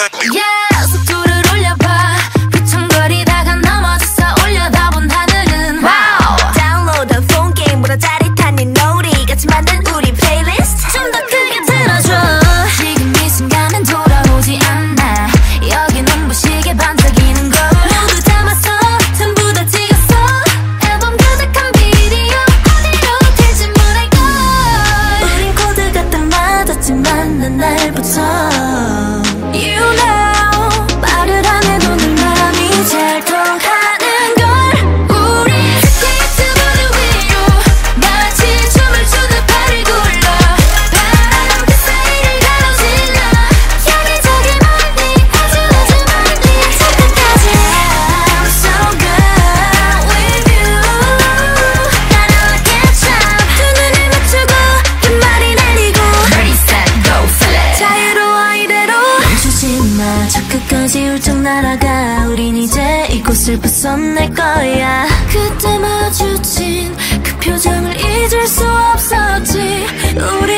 Yeah. 끝까지 울쩍 날아가. 우린 이제 이곳을 벗어날 거야. 그때 마주친 그 표정을 잊을 수 없었지. 우리